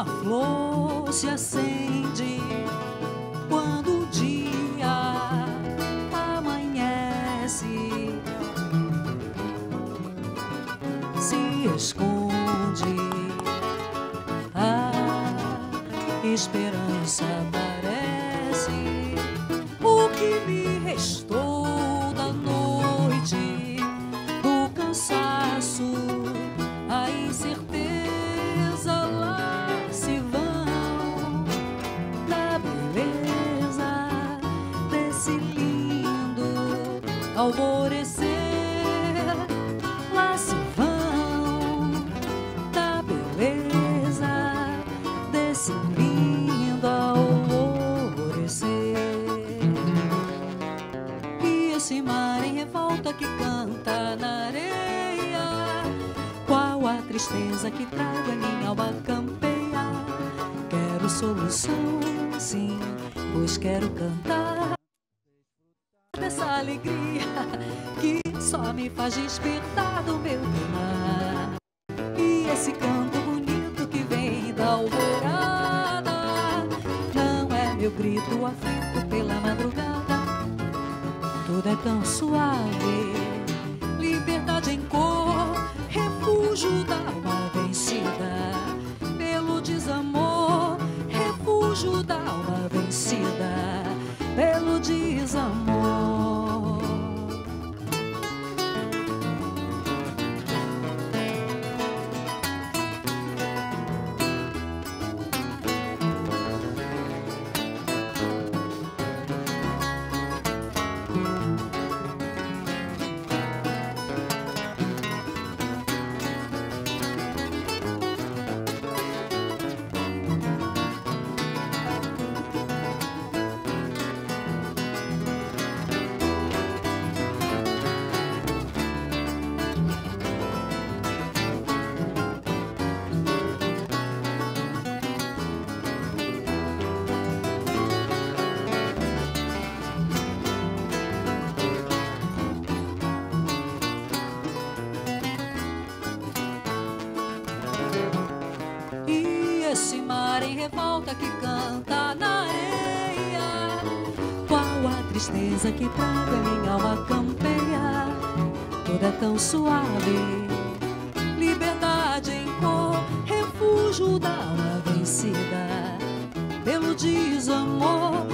a flor se acende quando o dia amanhece, se esconde a esperança parece o que me restou desse lindo alvorecer. Lá se vão da beleza desse lindo alvorecer. E esse mar em revolta que canta na areia qual a tristeza que trago em minha alma campeia. Quero solução sim pois quero cantar dessa alegria que só me faz despertar do meu mar. E esse canto bonito que vem da alvorada não é meu grito aflito pela madrugada. Tudo é tão suave revolta que canta na areia. Qual a tristeza que traga minha alma campeia? É tão suave. Liberdade em cor Refúgio da alma vencida. Pelo desamor